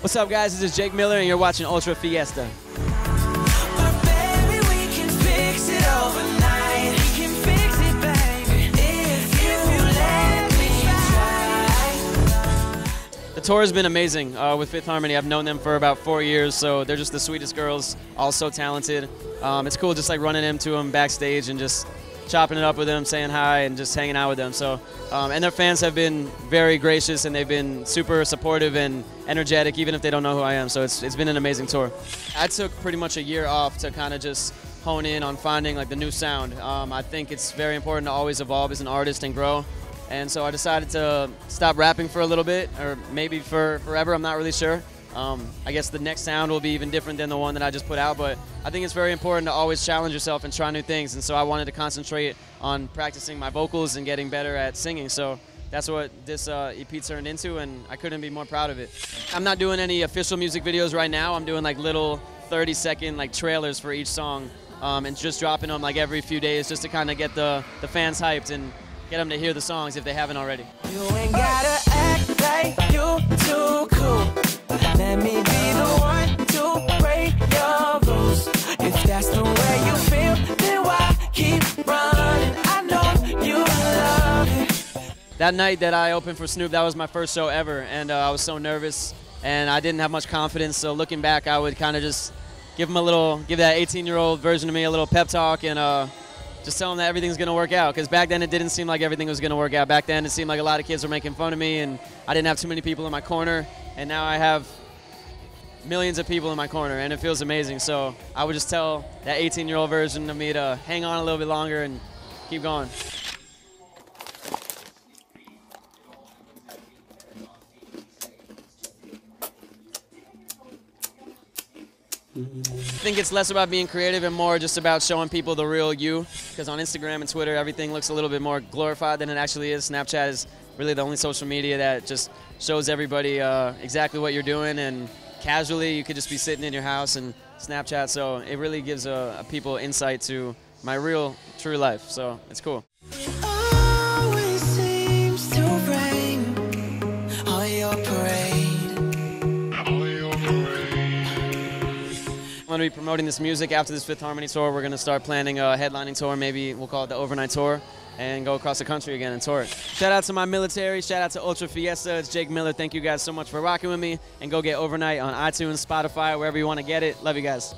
What's up, guys? This is Jake Miller, and you're watching Ultra Fiesta. But baby, we can fix it overnight. We can fix it, baby. If you let me try. The tour has been amazing uh, with Fifth Harmony. I've known them for about four years, so they're just the sweetest girls, all so talented. Um, it's cool just like running into them backstage and just chopping it up with them, saying hi, and just hanging out with them. So, um, and their fans have been very gracious and they've been super supportive and energetic, even if they don't know who I am. So it's, it's been an amazing tour. I took pretty much a year off to kind of just hone in on finding like the new sound. Um, I think it's very important to always evolve as an artist and grow. And so I decided to stop rapping for a little bit, or maybe for forever. I'm not really sure. Um, I guess the next sound will be even different than the one that I just put out, but I think it's very important to always challenge yourself and try new things. And so I wanted to concentrate on practicing my vocals and getting better at singing. So that's what this uh, EP turned into, and I couldn't be more proud of it. I'm not doing any official music videos right now. I'm doing like little 30 second like trailers for each song, um, and just dropping them like every few days just to kind of get the, the fans hyped and get them to hear the songs if they haven't already. Let me be the one to break your rules. If that's the way you feel, then why keep running? I know you love it. That night that I opened for Snoop, that was my first show ever, and uh, I was so nervous, and I didn't have much confidence. So looking back, I would kind of just give him a little, give that 18-year-old version of me a little pep talk, and uh, just tell him that everything's gonna work out. Because back then it didn't seem like everything was gonna work out. Back then it seemed like a lot of kids were making fun of me, and I didn't have too many people in my corner. And now I have millions of people in my corner, and it feels amazing. So I would just tell that 18-year-old version of me to hang on a little bit longer and keep going. I think it's less about being creative and more just about showing people the real you. Because on Instagram and Twitter, everything looks a little bit more glorified than it actually is. Snapchat is really the only social media that just shows everybody uh, exactly what you're doing, and casually you could just be sitting in your house and Snapchat. So it really gives uh, people insight to my real, true life. So it's cool. Always seems to rain on your parade. I'm going to be promoting this music after this Fifth Harmony tour. We're going to start planning a headlining tour. Maybe we'll call it the overnight tour and go across the country again and tour it. Shout out to my Millertary. Shout out to Ultra Fiesta. It's Jake Miller. Thank you guys so much for rocking with me. And go get Overnight on iTunes, Spotify, wherever you want to get it. Love you guys.